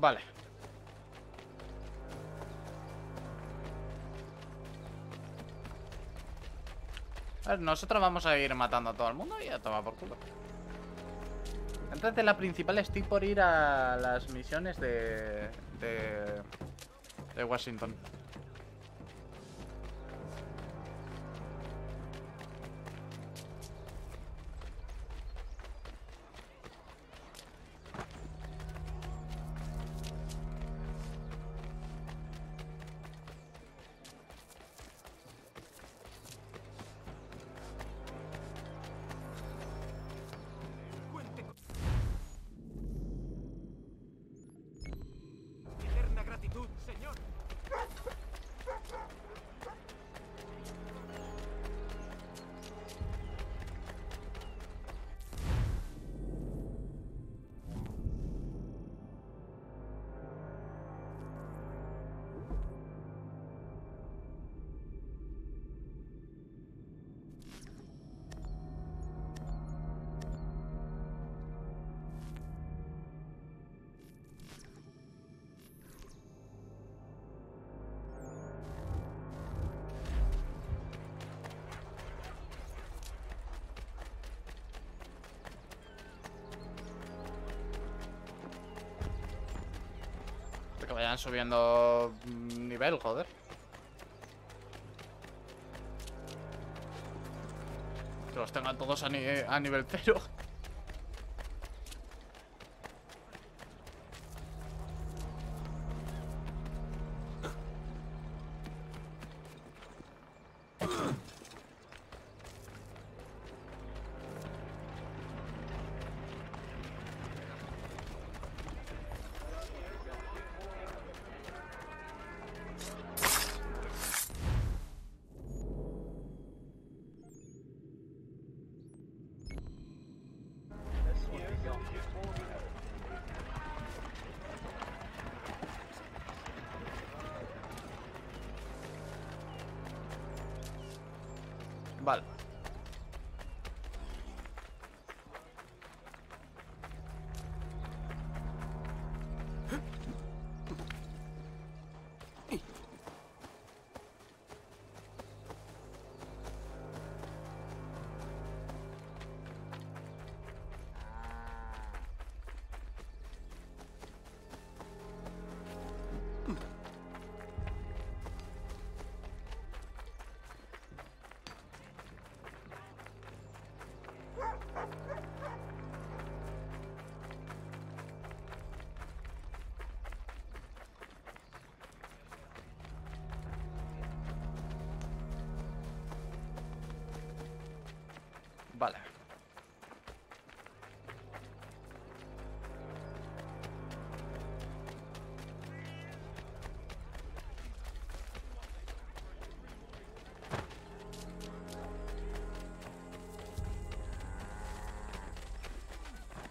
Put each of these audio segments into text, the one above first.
Vale. A ver, nosotros vamos a ir matando a todo el mundo y a tomar por culo. Entonces la principal estoy por ir a las misiones de... de... de Washington. Vayan subiendo nivel, joder. Que los tengan todos a, ni- a nivel cero.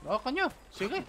Baka nyo. Sige.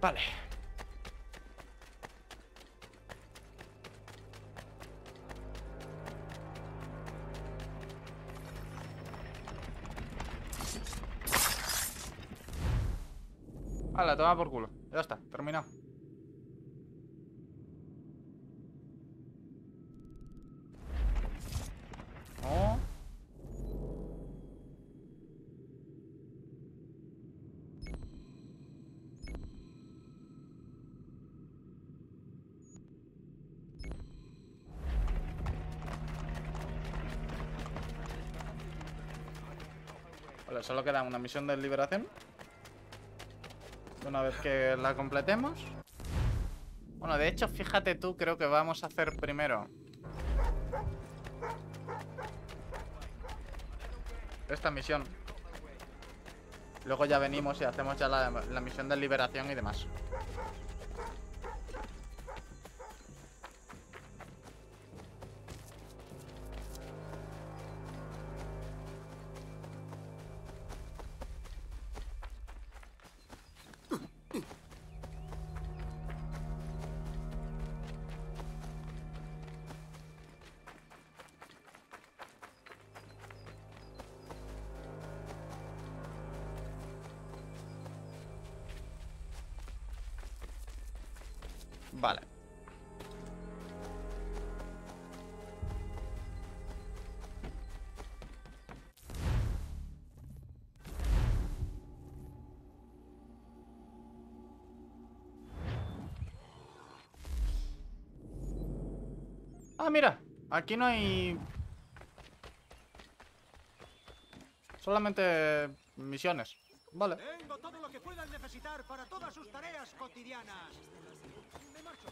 Vale. Hala, toma por culo. Ya está, terminado. No. Solo queda una misión de liberación. Una vez que la completemos. Bueno, de hecho, fíjate tú, creo que vamos a hacer primero esta misión. Luego ya venimos y hacemos ya la misión de liberación y demás. Ah, mira. Aquí no hay... Solamente misiones. Vale. Tengo todo lo que puedan necesitar para todas sus tareas cotidianas. Me marcho.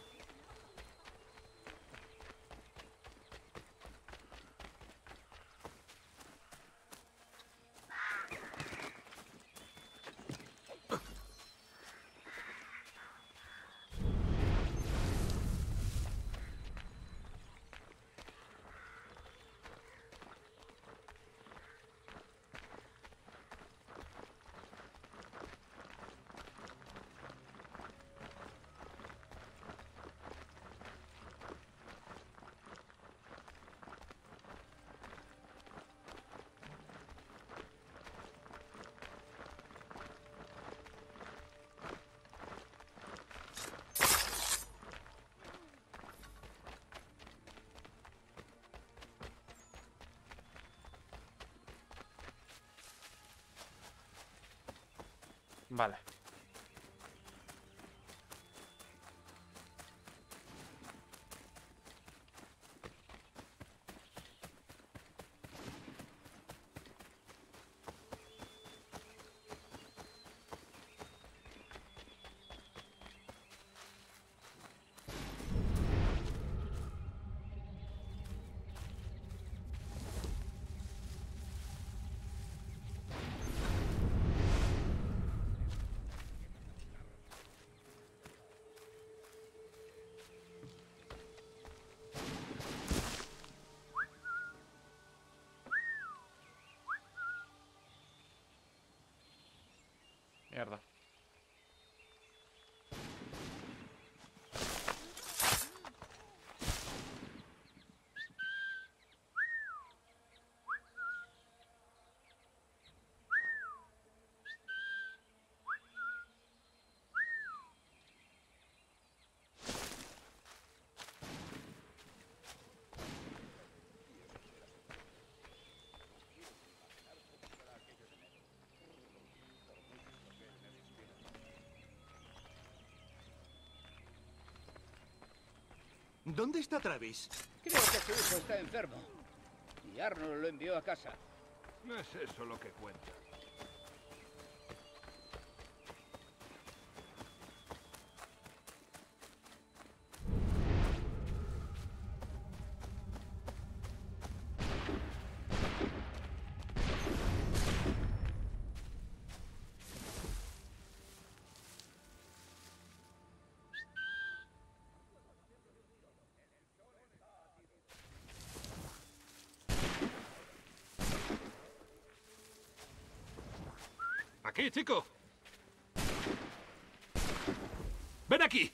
Vale. Mierda. ¿Dónde está Travis? Creo que su hijo está enfermo. Y Arnold lo envió a casa. No es eso lo que cuenta. Aquí, chico. Ven aquí.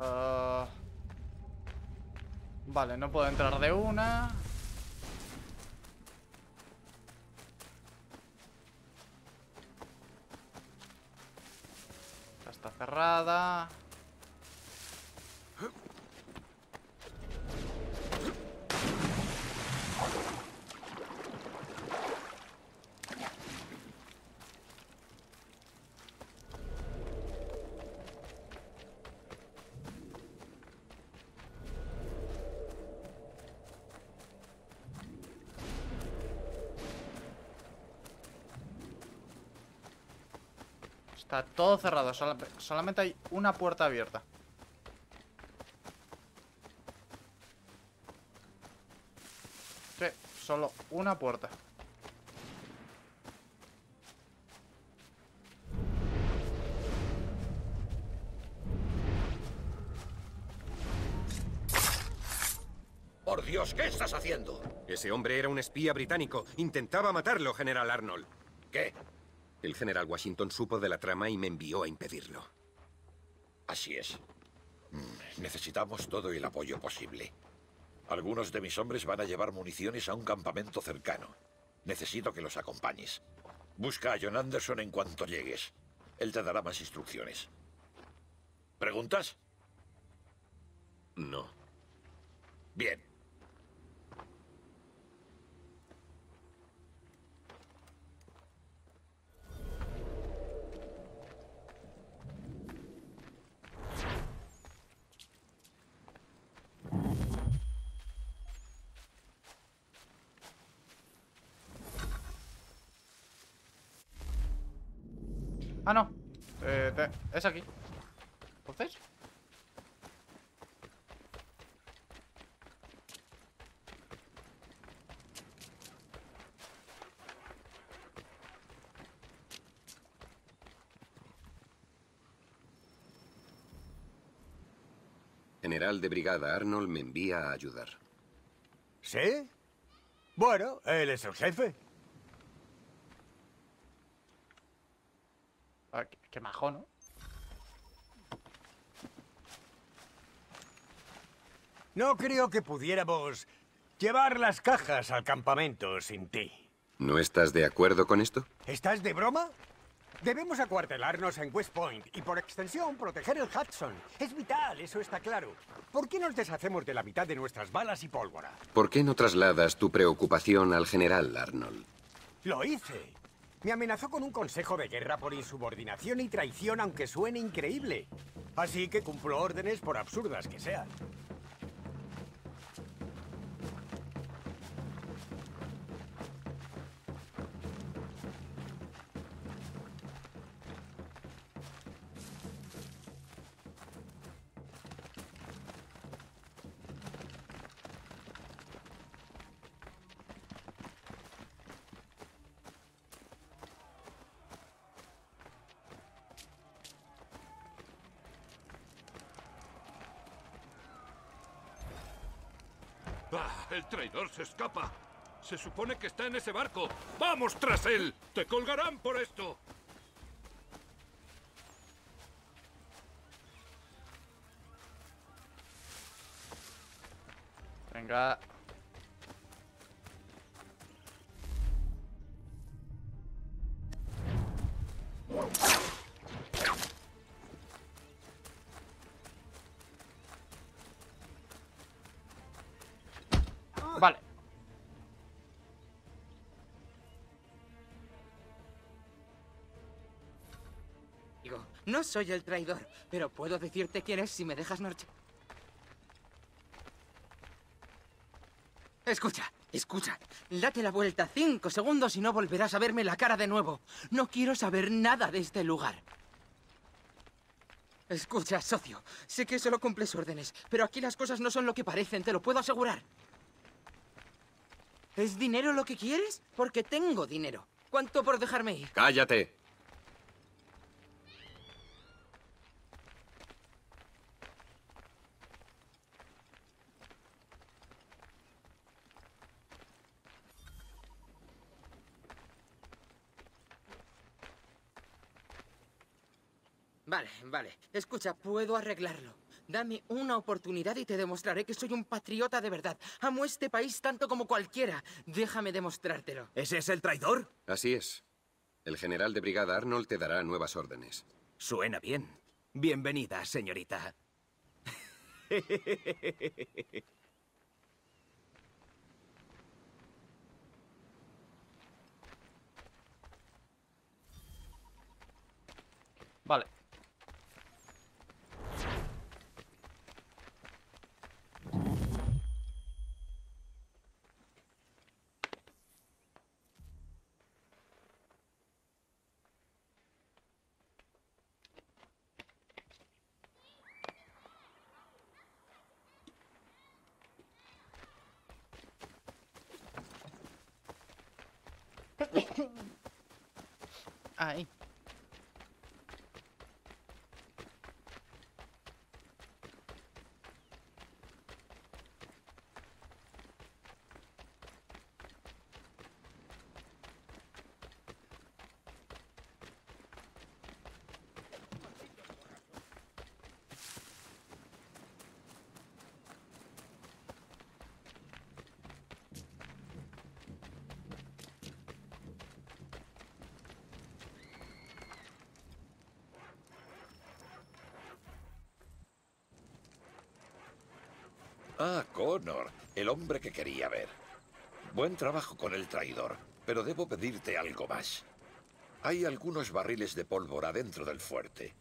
Ah, Vale, no puedo entrar de una. Esta Está cerrada. Está todo cerrado. sola- solamente hay una puerta abierta. Sí, solo una puerta. Por Dios, ¿qué estás haciendo? Ese hombre era un espía británico. Intentaba matarlo, General Arnold. ¿Qué? El general Washington supo de la trama y me envió a impedirlo. Así es. Necesitamos todo el apoyo posible. Algunos de mis hombres van a llevar municiones a un campamento cercano. Necesito que los acompañes. Busca a John Anderson en cuanto llegues. Él te dará más instrucciones. ¿Preguntas? No. Bien. Ah, no. Eh, te- es aquí. Entonces. General de brigada Arnold me envía a ayudar. ¿Sí? Bueno, él es el jefe. Ah, qué, qué majo, ¿no? No creo que pudiéramos llevar las cajas al campamento sin ti. ¿No estás de acuerdo con esto? ¿Estás de broma? Debemos acuartelarnos en West Point y por extensión proteger el Hudson. Es vital, eso está claro. ¿Por qué nos deshacemos de la mitad de nuestras balas y pólvora? ¿Por qué no trasladas tu preocupación al general Arnold? Lo hice. Me amenazó con un consejo de guerra por insubordinación y traición, aunque suene increíble. Así que cumplo órdenes por absurdas que sean. ¡Ah! ¡El traidor se escapa! Se supone que está en ese barco. ¡Vamos tras él! ¡Te colgarán por esto! Venga. No soy el traidor, pero puedo decirte quién es si me dejas marchar. Escucha, escucha. Date la vuelta cinco segundos y no volverás a verme la cara de nuevo. No quiero saber nada de este lugar. Escucha, socio. Sé que solo cumples órdenes, pero aquí las cosas no son lo que parecen, te lo puedo asegurar. ¿Es dinero lo que quieres? Porque tengo dinero. ¿Cuánto por dejarme ir? ¡Cállate! Vale, vale. Escucha, puedo arreglarlo. Dame una oportunidad y te demostraré que soy un patriota de verdad. Amo este país tanto como cualquiera. Déjame demostrártelo. ¿Ese es el traidor? Así es. El general de brigada Arnold te dará nuevas órdenes. Suena bien. Bienvenida, señorita. Vale. Aye. Ah, Connor, el hombre que quería ver. Buen trabajo con el traidor, pero debo pedirte algo más. Hay algunos barriles de pólvora dentro del fuerte.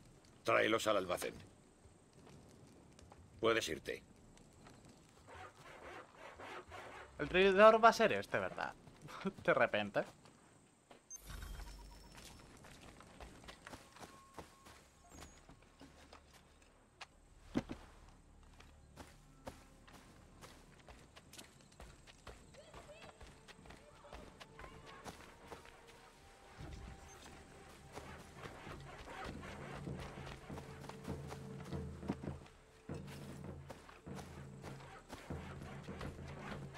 Tráelos al almacén. Puedes irte. El traidor va a ser este, ¿verdad? De repente.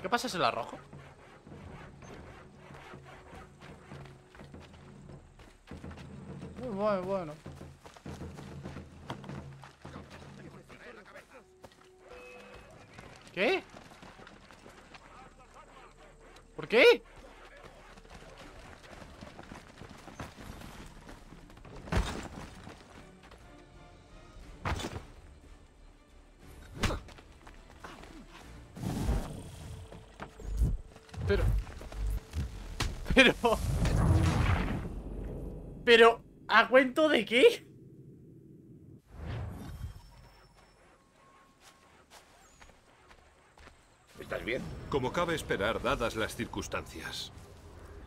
¿Qué pasa si lo arrojo? Bueno, bueno. ¿Qué? ¿Por qué? Pero... Pero... Pero... ¿A cuento de qué? ¿Estás bien? Como cabe esperar, dadas las circunstancias.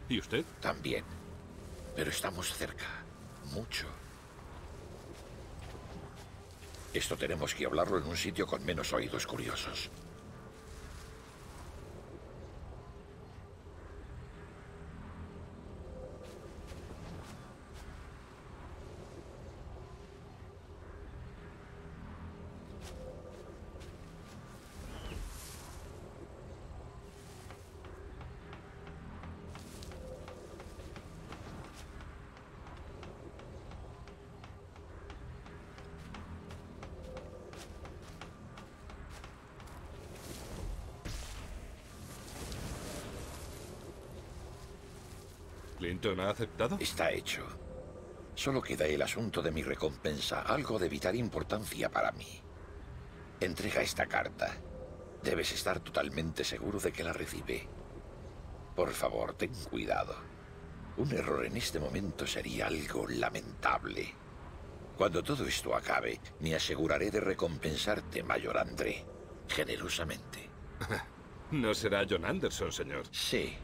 ¿Y usted? También. Pero estamos cerca. Mucho. Esto tenemos que hablarlo en un sitio con menos oídos curiosos. ¿Clinton ha aceptado? Está hecho. Solo queda el asunto de mi recompensa, algo de vital importancia para mí. Entrega esta carta. Debes estar totalmente seguro de que la recibe. Por favor, ten cuidado. Un error en este momento sería algo lamentable. Cuando todo esto acabe, me aseguraré de recompensarte, Mayor André. Generosamente. No será John Anderson, señor. Sí,